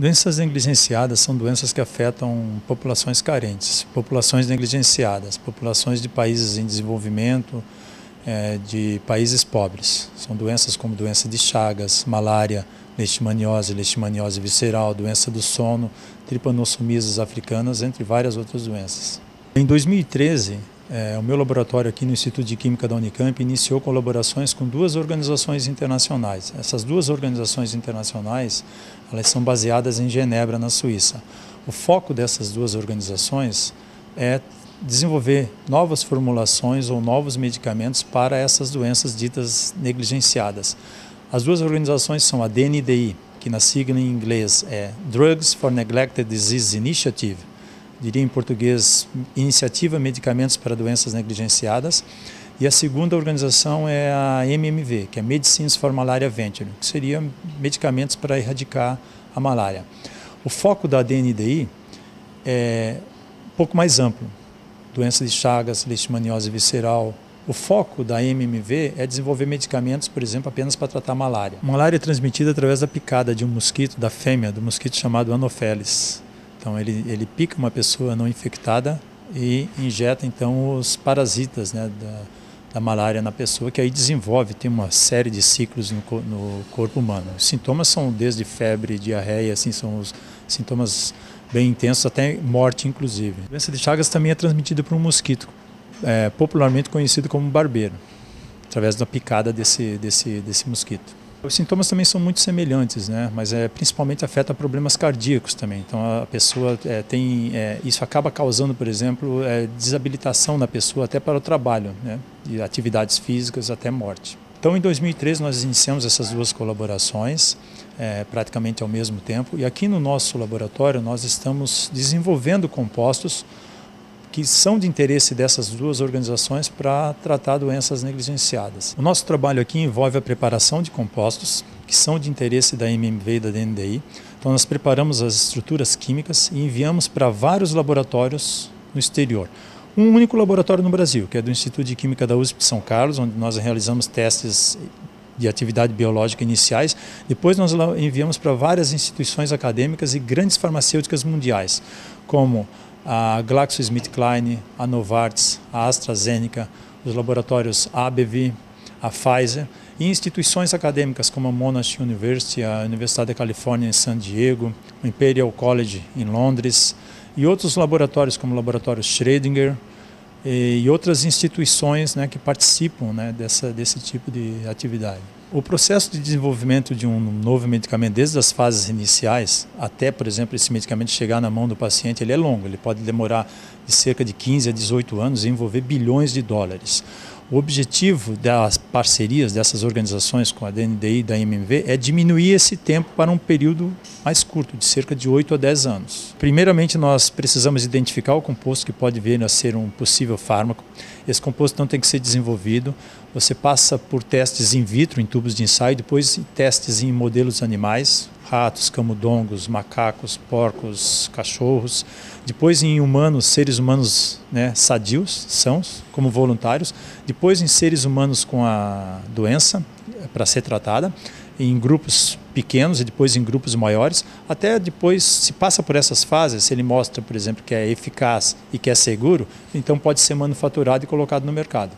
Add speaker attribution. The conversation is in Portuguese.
Speaker 1: Doenças negligenciadas são doenças que afetam populações carentes, populações negligenciadas, populações de países em desenvolvimento, é, de países pobres. São doenças como doença de Chagas, malária, leishmaniose, leishmaniose visceral, doença do sono, tripanossomias africanas, entre várias outras doenças. Em 2013, é, o meu laboratório aqui no Instituto de Química da Unicamp iniciou colaborações com duas organizações internacionais. Essas duas organizações internacionais, elas são baseadas em Genebra, na Suíça. O foco dessas duas organizações é desenvolver novas formulações ou novos medicamentos para essas doenças ditas negligenciadas. As duas organizações são a DNDI, que na sigla em inglês é Drugs for Neglected Disease Initiative, diria em português, Iniciativa Medicamentos para Doenças Negligenciadas. E a segunda organização é a MMV, que é Medicines for Malaria Venture, que seria medicamentos para erradicar a malária. O foco da DNDI é um pouco mais amplo. Doença de Chagas, leishmaniose visceral. O foco da MMV é desenvolver medicamentos, por exemplo, apenas para tratar malária. Malária é transmitida através da picada de um mosquito, da fêmea, do mosquito chamado Anopheles. Então ele, ele pica uma pessoa não infectada e injeta então os parasitas né, da, da malária na pessoa, que aí desenvolve, tem uma série de ciclos no, no corpo humano. Os sintomas são desde febre, diarreia, assim, são os sintomas bem intensos, até morte inclusive. A doença de Chagas também é transmitida por um mosquito, é, popularmente conhecido como barbeiro, através da picada desse, desse, desse mosquito. Os sintomas também são muito semelhantes, né? mas é, principalmente afeta problemas cardíacos também. Então a pessoa é, tem, é, isso acaba causando, por exemplo, é, desabilitação na pessoa até para o trabalho, né? de atividades físicas até morte. Então em 2013 nós iniciamos essas duas colaborações, é, praticamente ao mesmo tempo, e aqui no nosso laboratório nós estamos desenvolvendo compostos que são de interesse dessas duas organizações para tratar doenças negligenciadas. O nosso trabalho aqui envolve a preparação de compostos que são de interesse da MMV e da DNDI. Então nós preparamos as estruturas químicas e enviamos para vários laboratórios no exterior. Um único laboratório no Brasil, que é do Instituto de Química da USP São Carlos, onde nós realizamos testes de atividade biológica iniciais. Depois nós enviamos para várias instituições acadêmicas e grandes farmacêuticas mundiais, como a GlaxoSmithKline, a Novartis, a AstraZeneca, os laboratórios ABV, a Pfizer e instituições acadêmicas como a Monash University, a Universidade da Califórnia em San Diego, o Imperial College em Londres e outros laboratórios como o Laboratório Schrödinger e, outras instituições né, que participam né, dessa, desse tipo de atividade. O processo de desenvolvimento de um novo medicamento, desde as fases iniciais até, por exemplo, esse medicamento chegar na mão do paciente, ele é longo, ele pode demorar de cerca de 15 a 18 anos e envolver bilhões de dólares. O objetivo das parcerias dessas organizações com a DNDI e da MMV é diminuir esse tempo para um período mais curto, de cerca de 8 a 10 anos. Primeiramente, nós precisamos identificar o composto que pode vir a ser um possível fármaco. Esse composto não tem que ser desenvolvido. Você passa por testes in vitro, em tubos de ensaio, depois testes em modelos animais, ratos, camundongos, macacos, porcos, cachorros, depois em humanos, seres humanos né, sadios, sãos, como voluntários, depois em seres humanos com a doença eh, para ser tratada, em grupos pequenos e depois em grupos maiores, até depois se passa por essas fases, se ele mostra, por exemplo, que é eficaz e que é seguro, então pode ser manufaturado e colocado no mercado.